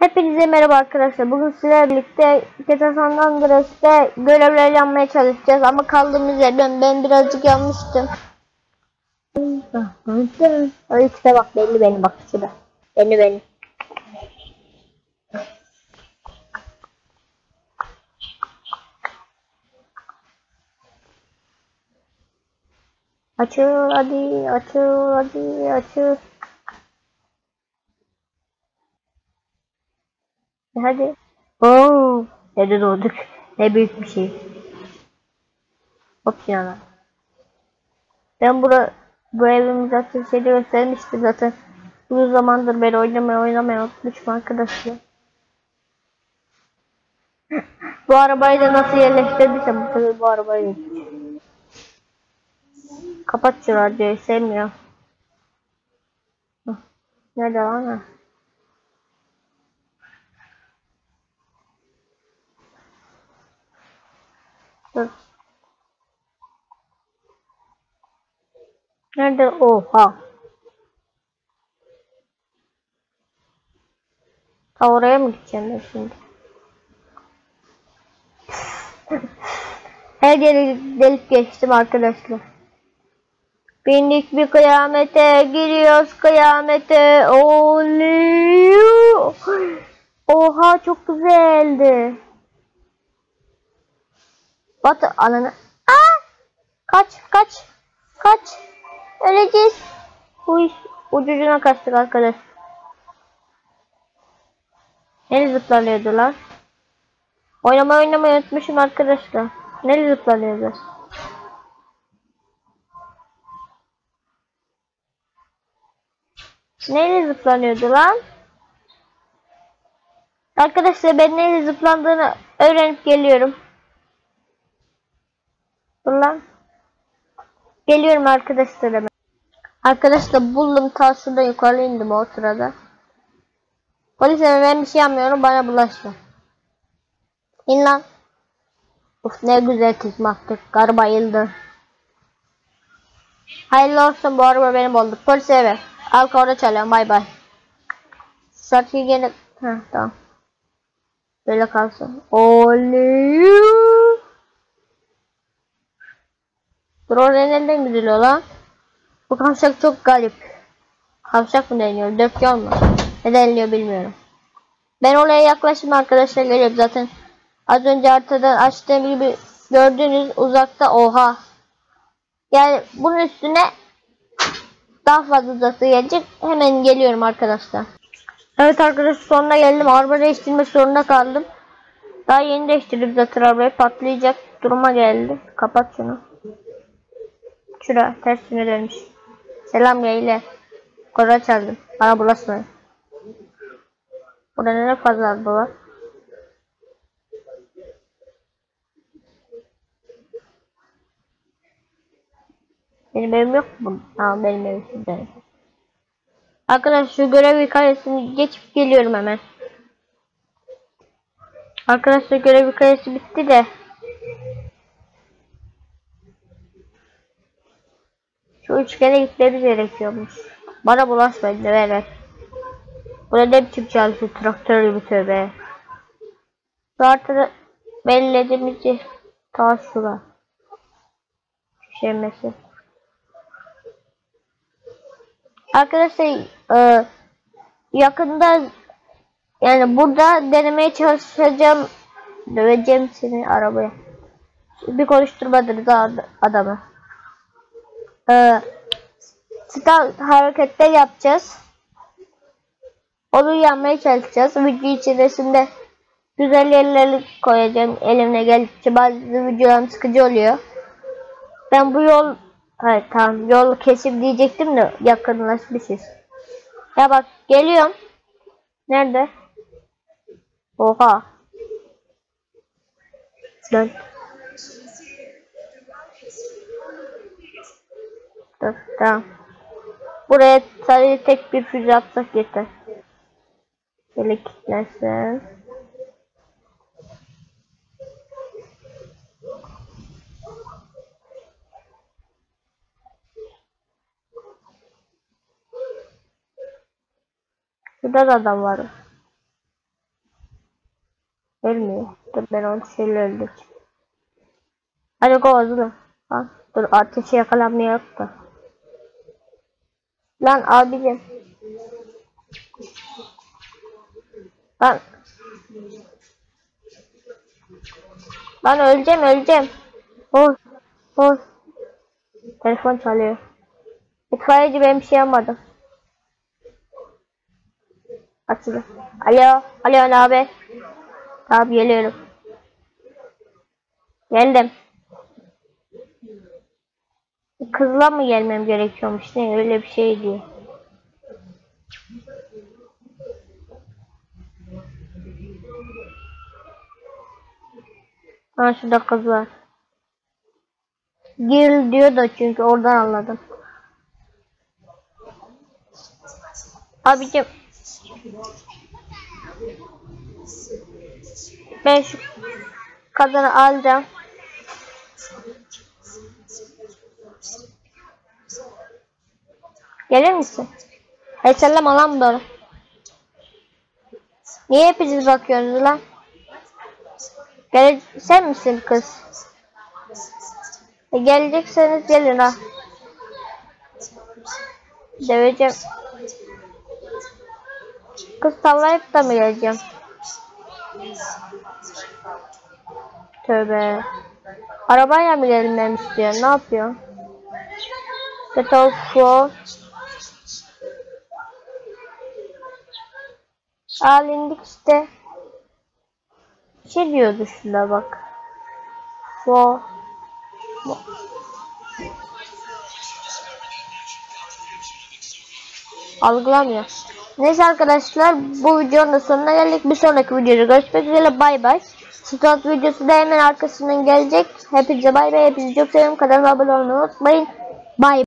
Hepinize merhaba arkadaşlar. Bugün sizlerle birlikte GTA San Andreas'te görevler yapmaya çalışacağız ama kaldığımız yerden ben birazcık yanmıştım. Ay işte bak belli benim bak şurada. Belli benim. Açıl hadi açıl hadi açıl. Hadi. Oo, nerede doğduk? Ne büyük bir şey. Hop yana. Ben bura bu evimi zaten şeyde göstermiştim zaten. Uzun zamandır beri oynamaya oynamaya unutmuşum arkadaşlar. bu arabayı da nasıl yerleştirdiysem bu sefer bu arabayı Kapat şu radyoyu sevmiyor. Nerede lan? ha? Dur. Nerede? Oha. Ta oraya mı gideceğim ben şimdi? Her yeri delip geçtim arkadaşlar. Bindik bir kıyamete, giriyoruz kıyamete. Oluyor. Oha çok güzeldi. Batı alanı. Aa! Kaç kaç kaç. Öleceğiz. Uy, ucucuna kaçtık arkadaş. Nereye zıplanıyordu lan? Oynama oynamayı unutmuşum arkadaşlar. Nereye zıplanıyordu? Nereye zıplanıyordu lan? Arkadaşlar ben nereye zıplandığını öğrenip geliyorum. Dur lan. Geliyorum arkadaşlar hemen. Arkadaşlar buldum ta şurada yukarı indim o sırada. Polis ben bir şey yapmıyorum bana bulaşma. İn lan. Uf ne güzel tekme attık. Kar bayıldı. Hayırlı olsun bu araba benim oldu. Polis eve. Al orada çalıyorum bay bay. Şarkıyı gene... Heh tamam. Böyle kalsın. Oley. Drone nereden gidiliyor lan? Bu kavşak çok garip. Kavşak mı deniyor? Dört yol mu? Ne deniliyor bilmiyorum. Ben oraya yaklaşım arkadaşlar geliyorum zaten. Az önce haritadan açtığım gibi gördüğünüz uzakta oha. Yani bunun üstüne daha fazla uzası gelecek. Hemen geliyorum arkadaşlar. Evet arkadaşlar sonuna geldim. Araba değiştirmek zorunda kaldım. Daha yeni değiştirdim zaten arabayı patlayacak duruma geldi. Kapat şunu. Şura tersine dönmüş. Selam yeyle. Koza çaldım. Bana bulaşmayın. Burada ne fazla araba var. Benim evim yok mu? Aa benim evim sizde. Arkadaşlar şu görev hikayesini geçip geliyorum hemen. Arkadaşlar görev hikayesi bitti de. Şu üçgene gitmemiz gerekiyormuş. Bana bulaşmayın de ver. Burada ne biçim çalışıyor traktör gibi tövbe. Zaten belirlediğimiz ta şura. Şemesi. Arkadaşlar e, yakında yani burada denemeye çalışacağım döveceğim seni arabaya. Bir konuşturmadınız adamı. Ee, start hareketler yapacağız. Onu yapmaya çalışacağız. Video içerisinde güzel yerleri koyacağım elimle geldikçe bazı videolarım sıkıcı oluyor. Ben bu yol Hayır tamam yol kesip diyecektim de yakınlaşmışız. Ya bak geliyorum. Nerede? Oha. Lan. Dur tamam. Buraya sadece tek bir füze atsak yeter. Böyle kilitlensin. Şurada da adam var. Ölmüyor. Dur ben onu şöyle öldür. Hadi hızlı. Ha, dur ateşi yakalanmaya da. Lan abicim. Lan. Lan öleceğim öleceğim. Oy. Oy. Telefon çalıyor. İtfaiyeci benim şey yapmadı. Açıldı. Alo. Alo ne haber? Tamam geliyorum. Geldim. Kızla mı gelmem gerekiyormuş ne öyle bir şey diyor. Ha şurada kız var. Gir diyor da çünkü oradan anladım. Abicim. Ben şu kadını alacağım. Gelir misin? Hey sallama lan böyle. Niye hepiniz bakıyorsunuz lan? Gel sen misin kız? E, gelecekseniz gelin ha. Döveceğim. Kız sallayıp da mı geleceğim? Tövbe. Arabayla mı gelmem istiyor? Ne yapıyor? Total Flow. Al indik işte. Şey diyordu şurada bak. Flow. Algılamıyor. Neyse arkadaşlar bu videonun da sonuna geldik. Bir sonraki videoda görüşmek üzere. Bay bay. Stot videosu da hemen arkasından gelecek. Hepinize bay bay. Hepinizi çok seviyorum. Kanalıma abone olmayı unutmayın. Bay